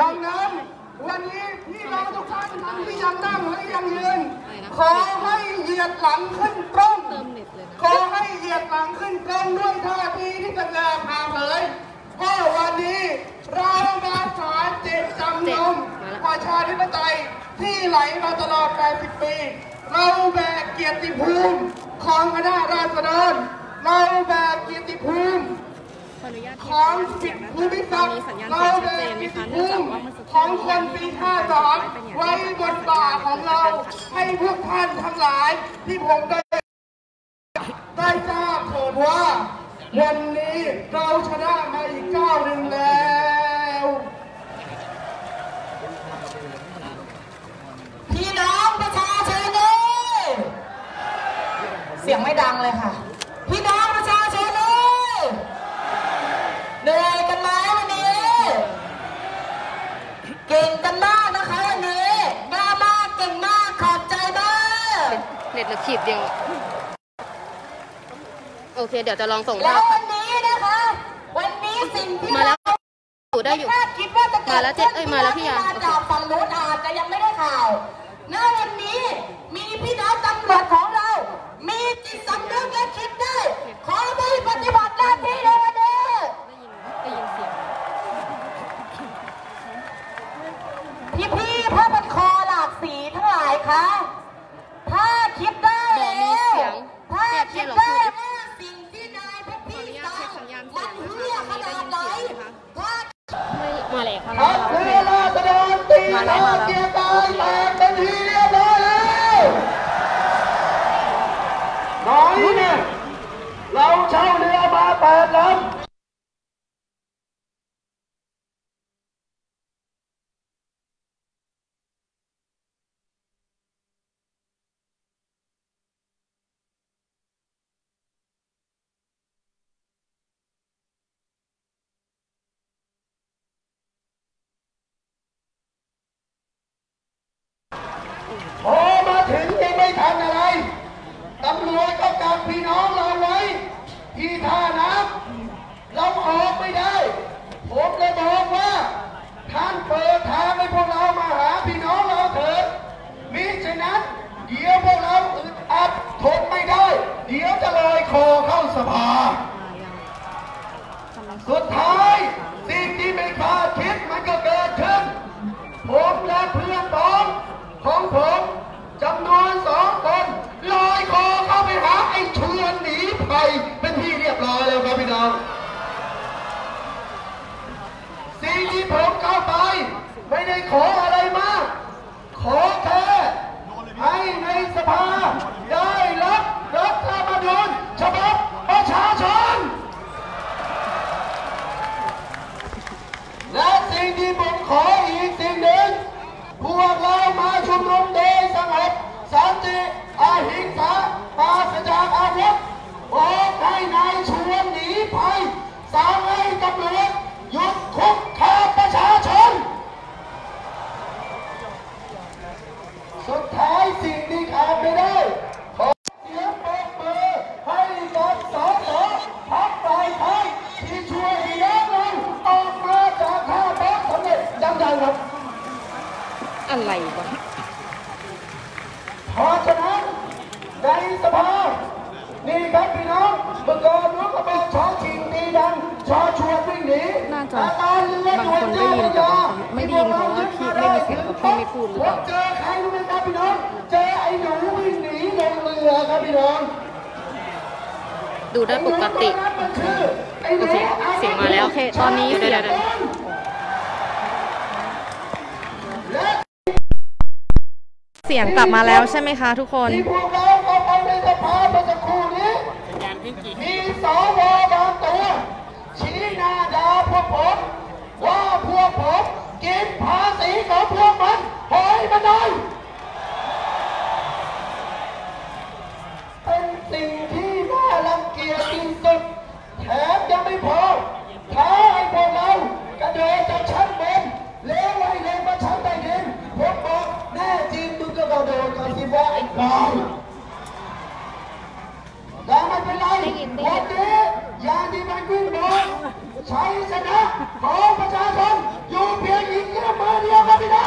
ดังนั้นวันนี้พี่น้องทุกท่านทั้งที่ยังนั่งและยังยืน ขอให้เหยียดหลังขึ้นตรงเติมเน็ตเลยนะขอให้เหยียดหลังขึ้นตรงด้วยท่าทีที่สง่าผ่าเผยว่าวันนี้เรามาสารเจตจำนงประชาธิปไตยที่ไหลมาตลอด 80 ปี เราแบกเกียรติภูมิของคณะราษฎรเราแบกเกียรติภูมิ ของสิทธิภูมิศักดิ์มีสัญญาเราเสียงชัดเดิเจนนไหมสิทคะธิภูองจากมิว่าเมื่อสักครู่ของคนปี53ไว้บนบ่าของเราให้พวกท่านทั้งหลายที่ผมได้ได้ทราบเถิดว่า วันนี้เราชนะมาอีกเก้าหนึ่งแล้วพี่น้องประชาชนเอ้ยเสียงไม่ดังเลยค่ะ พี่น้องประชาชนเอ้ยเหนื่อยกันไหมวันนี้ เก่งกันมากนะคะวันนี้กล้ามากเก่งมากขอบใจมาก เน็ตเหลือขีดเดียว โอ เคเดี๋ยวจะลองส่งแล้ภาวพวันนี้นะคะ วันนี้สิ่งที่มาแล้วเราอยู่ได้อยู่คาดคิดว่าจะเกิดมาแล้วเจ๊เอ้ยมาแล้วพี่ยามาจากฝั่งนู้นอาจจะยังไม่ได้ข่าวณวันนี้มีพี่น้องตำรวจของเรา มีจิตสำนึกและคิดได้ ขอไปปฏิบัติหน้าที่ในวันนี้ได้ยินได้ยินเสียงพี่พี่ๆผ้าพันคอหลากสีทั้งหลายคะถ้าคิดได้บอกมีแล้วเสียงถ้าแอบเทีคิยดบเหรอได้ ท่าเลยค่ะพักเรือราษฎรตีเราเกียร์กายแตกเป็นทีเรียบร้อยแล้วน้อยเนี่ยเราเช่าเรือมาแปดลำ พอมาถึงยังไม่ทันอะไร ตำรวจก็กัก พี่น้องเราไว้ ที่ท่าน้ำเราออกไม่ได้ ผมเลยบอกว่า ท่านเปิดทางให้พวกเรามาหาพี่น้องเราเถิดมิฉะนั้น เดี๋ยวพวกเราอึดอัดทนไม่ได้ เดี๋ยวจะลอยคอเข้าสภา สุดท้ายสิ่งที่ไม่คาดคิดมันก็เกิดขึ้น ผมและเพื่อนพ้องของผมจำนวนสองคนลอยคอเข้าไปหาไอ้ชวนหนีภัยเป็นที่เรียบร้อยแล้วครับพี่น้อง สิ่งที่ผมเข้าไป ไม่ได้ขออะไรมาก ขอแค่ให้ในสภาได้รับรัฐธรรมนูญฉบับประชาชน และสิ่งที่ผมขออีกสิ่งหนึ่ง พวกเรามาชุมนุมโดยสงบสันติอาหิงสาปราศจากอาวุธบอกให้นายชวนหนีภัยสั่งให้ตำรวจหยุดคุกคามประชาชน สุดท้ายสิ่งที่ขาดไม่ได้ขอเสียงปรบมือให้กับสสพักฝ่ายไทยที่ช่วยให้น้องเราออกมาจากท่าแพ้สำเร็จดังๆครับอะไรวะเพราะฉะนั้นในสภานี่ครับพี่น้องเมื่อก่อนรู้ก็บอกชอชิงตีดังชอชวนวิ่งหนีน่าจะแต่ตอนเรือบางคนได้ยินแต่บางคนไม่ได้ยินเพราะว่าพี่ไม่มีเสียงเพราะพี่ไม่พูดหรือเปล่า ผมเจอใครรู้ไหมครับพี่น้อง เจอไอ้หนูวิ่งหนีลงเรือครับพี่น้อง ดูได้ปกติโอเคเสียงมาแล้วโอเคตอนนี้เดี๋ยวเดี๋ยวเดี๋ยวเสียงกลับมาแล้วใช่ไหมคะทุกคนที่พวกเราเข้าไปในสภาเมื่อสักครู่นี้มีสวบางตัวชี้หน้าด่าพวกผมว่าพวกผมกินภาษีของพวกมันหอยมันหน่อย แถมยังไม่พอท้าให้พวกเรากระโดดจากชั้นบนแล้วไล่ลงมาชั้นใต้ดินผมบอกแน่จริงมึงก็กระโดดกันสิว่าไอ้กายแต่ไม่เป็นไรวันนี้อย่างที่มันวิ่งบอกชัยชนะของประชาชนอยู่เพียงอีกเรื่อง ไม่ได้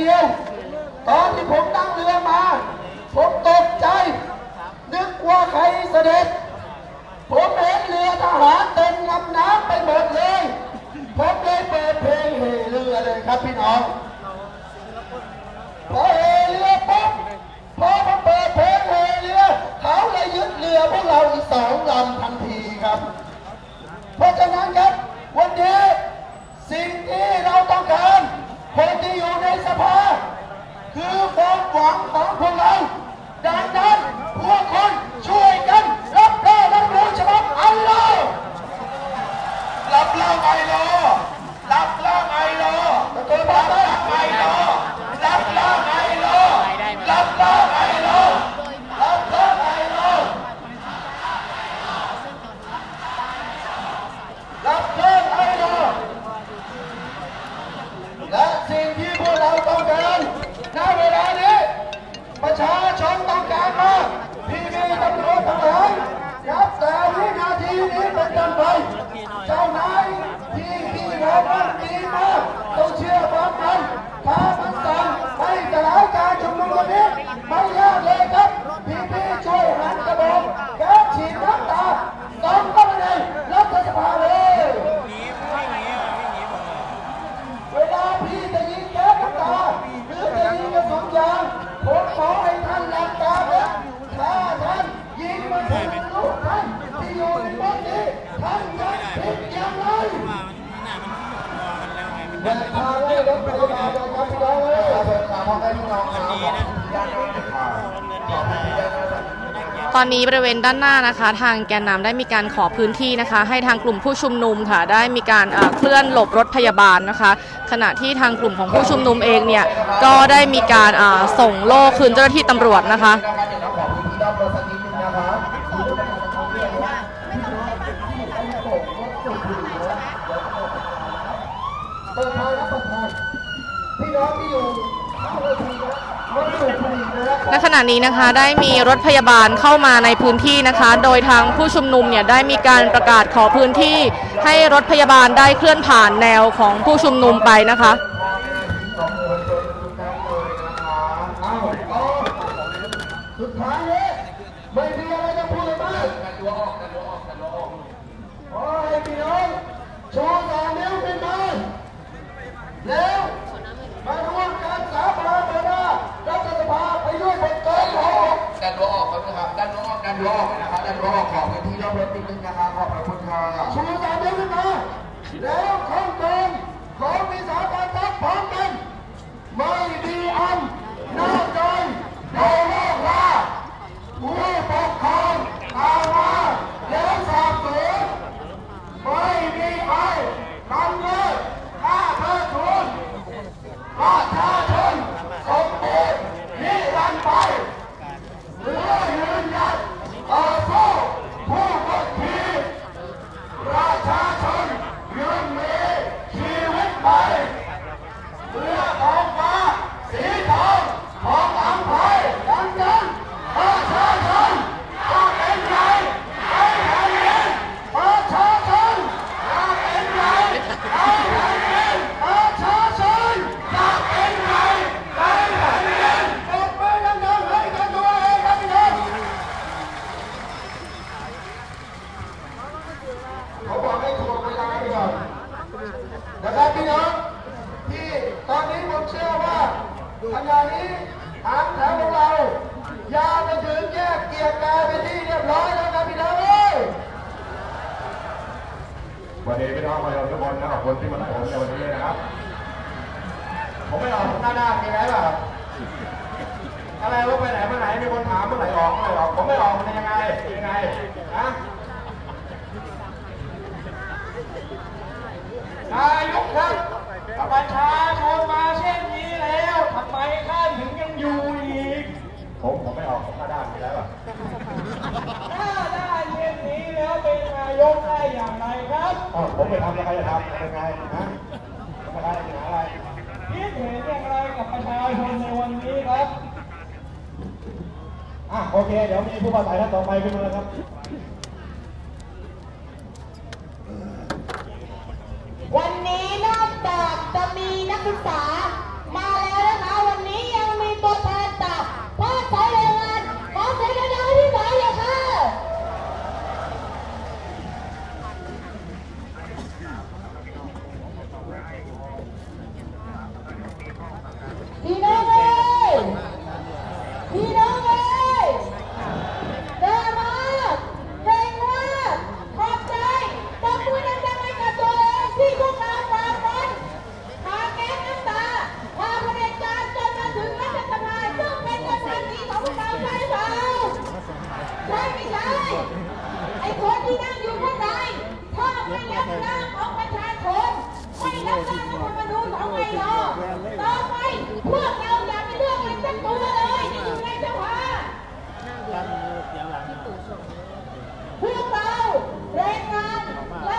มาทีเดียว ตอนที่ผมนั่งเรือมา ผมตกใจ นึกว่าใครเสด็จ ผมเห็นเรือทหารเต็มลำน้ำไปหมดเลย ผมเลยเปิดเพลงเฮเรือเลยครับพี่น้อง พอเฮเรือปุ๊บพอผมเปิดเพลงเฮเรือ เขาเลยยึดเรือพวกเราอีกสองลำทันทีครับ เพราะฉะนั้นครับ วันนี้สิ่งที่เราต้องการคนที่อยู่ในสภา คือ ลังของพวกเราดังนั้นพวกคนช่วยกันรับร่างรัฐธรรมนูญฉบับไอโลรับร่างไอโลรับร่างไอโลตะโกนบร่างไอ เดินทางเลยรถพยาบาลนะครับพี่น้องเอ้ยเดินทางได้พี่น้องครับขอบคุณญาติน้องขอบคุณญาติน้องตอนนี้บริเวณด้านหน้านะคะ ทางแกนนำได้มีการขอพื้นที่นะคะ ให้ทางกลุ่มผู้ชุมนุมค่ะ ได้มีการเอ่อเคลื่อนหลบรถพยาบาลนะคะ ขณะที่ทางกลุ่มของผู้ชุมนุมเองเนี่ยก็ได้มีการเอ่อส่งโล่คืนเจ้าหน้าที่ตำรวจนะคะ เดี๋ยวเราขอพื้นที่ด้านบนสักนิดนึงนะครับดูด้วยกันนะครับเรื่องว่าพี่น้องที่เขาโป่งรถสูบบุหรี่นะเปิดทางครับเปิดทางพี่น้องที่อยู่ข้างเวทีนะรถสูบบุหรี่นะ ณขณะนี้นะคะได้มีรถพยาบาลเข้ามาในพื้นที่นะคะ โดยทางผู้ชุมนุมเนี่ยได้มีการประกาศขอพื้นที่ให้รถพยาบาลได้เคลื่อนผ่านแนวของผู้ชุมนุมไปนะคะ อ้าวอ๋อสุดท้ายนี้ไม่มีอะไรจะพูดเลยมั้ยกันตัวออกกันตัวออกกันตัวออกโอ้ยพี่น้องชูสองนิ้วขึ้นมาแล้วมาร่วมกันสาบานเปิดหน้ารัฐสภาไปด้วยบทกลอนของ ดันรั้วออกครับนะครับดัน รั้วออกดันรั้วออกนะครับดันรั้วออกขอพื้นที่รอบรถนิดนึงนะครับขอบพระคุณครับชูสามนิ้วขึ้นมาแล้วข้องตรงของวิสาการทัพพร้อมกัน ไม่มีอันนอกใจในโลกว่าผู้ปกครองตามมาแล้วสอบสวนไม่มีใครทำเลยฆ่าเพื่อทุนประชาชนสมบูรณ์นิรันดร์ไป เพื่อยืนหยัดต่อสู้ผู้กดขี่ประชาชนยืนมีชีวิตไปเพื่อท้องฟ้าสีทองของอัมภัยดังนั้นประชาชนจะเป็นใครให้แผ่นดินประชาชนจะเป็นใครให้แผ่นดินประชาชนจะเป็นใครให้แผ่นดินปรบมือดังๆให้กันตัวเองครับพี่น้อง เขาบอกให้ถ่วงเวลาไปก่อนนะครับพี่น้องที่ตอนนี้ผมเชื่อว่า ขณะนี้ทางแถวของเรา ยาวไปถึงแยกเกียรติกายเป็นที่เรียบร้อยแล้วครับพี่น้องเอ้ยวันนี้พี่น้องประชาชนทุกคนนะขอบคุณที่มาไล่ผมในวันนี้นะครับ ผมไม่ออกหน้าหน้ามีไรเปล่าอะไรว่าไปไหนมาไหนมีคนถามเมื่อไหร่ออกเมื่อไหร่ออกผมไม่ออกมันยังไงยังไงนะนายกครับถ้าประชาชนมาเช่นนี้แล้วทำไมข้าถึงยังอยู่อีก ผมผมไม่ออกผมหน้าด้านมีอะไรเปล่า ถ้าได้เช่นนี้แล้วเป็นนายกได้อย่างไรครับอ้าวผมไม่ทำแล้วใครจะทำยังไงนะไม่ได้ปัญหาอะไรคิดเห็นอย่างไรกับประชาชนในวันนี้ครับอะโอเค เดี๋ยวมีผู้ประสายท่านต่อไปขึ้นมาแล้วครับ ไอ้คนที่นั่งอยู่ข้างในถ้าไม่รับร่างของประชาชนไม่รับร่างรัฐธรรมนูญของไอรอต่อไปพวกเราอย่าไปเลือกอะไรสักตัวเลยที่อยู่ในสภาพวกเราเรงงานเรา